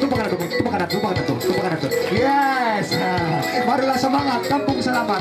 tumpah kanan, tumpah kanan, tumpah kanan, tumpah kanan. Yes. Barulah semangat, kampung selamat.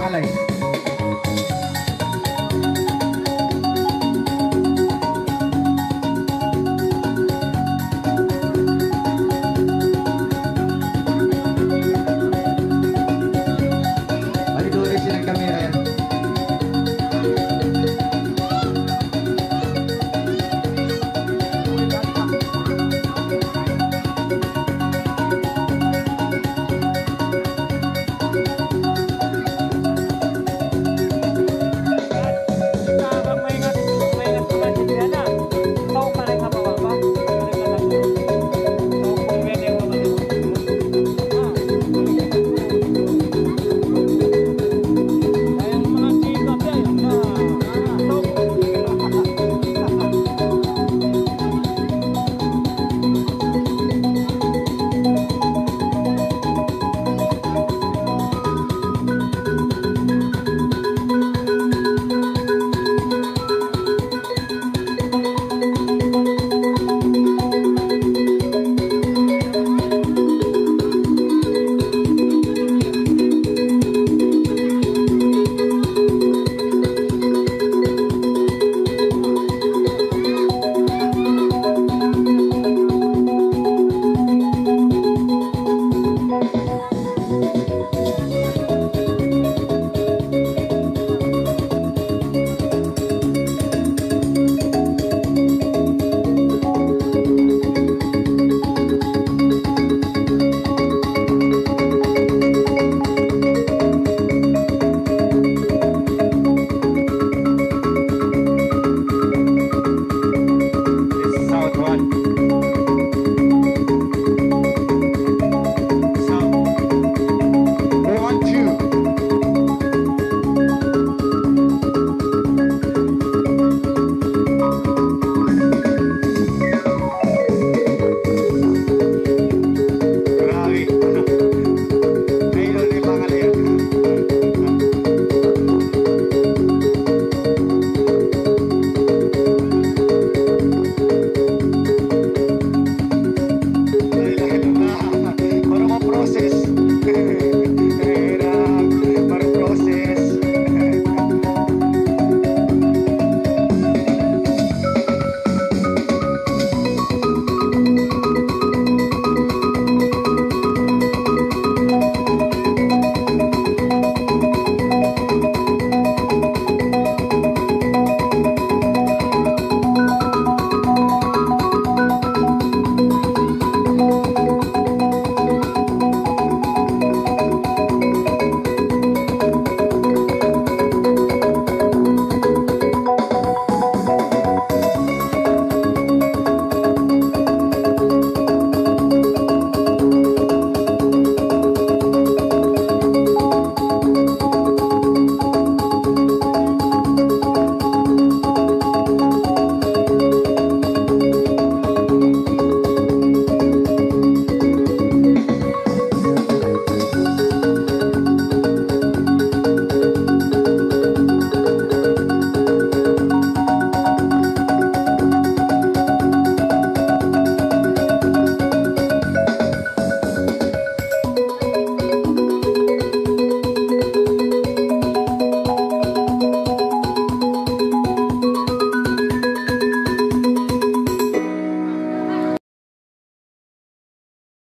Magalay.